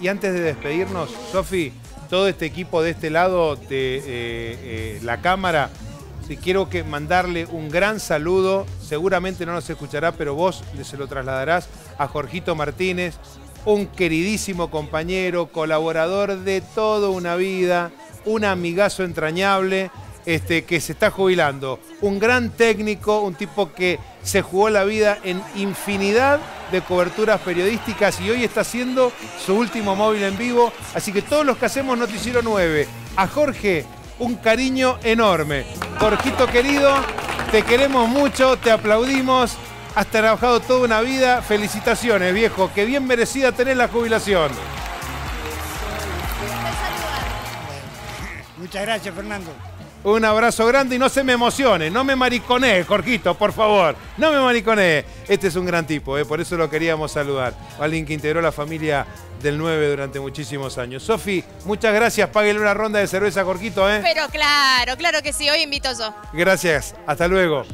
Y antes de despedirnos, Sofi, todo este equipo de este lado de eh, eh, la cámara, si quiero que mandarle un gran saludo, seguramente no nos escuchará, pero vos se lo trasladarás a Jorgito Martínez, un queridísimo compañero, colaborador de toda una vida, un amigazo entrañable, este, que se está jubilando. Un gran técnico, un tipo que se jugó la vida en infinidad de coberturas periodísticas y hoy está haciendo su último móvil en vivo. Así que todos los que hacemos Noticiero 9, a Jorge, un cariño enorme. Jorgito querido, te queremos mucho, te aplaudimos. Has trabajado toda una vida. Felicitaciones, viejo. Que bien merecida tener la jubilación. Muchas gracias, Fernando. Un abrazo grande y no se me emocione, no me mariconee, Jorgito, por favor. No me mariconee. Este es un gran tipo, ¿eh? por eso lo queríamos saludar. Alguien que integró la familia del 9 durante muchísimos años. Sofi, muchas gracias. Páguele una ronda de cerveza, Jorgito. ¿eh? Pero claro, claro que sí. Hoy invito yo. Gracias. Hasta luego.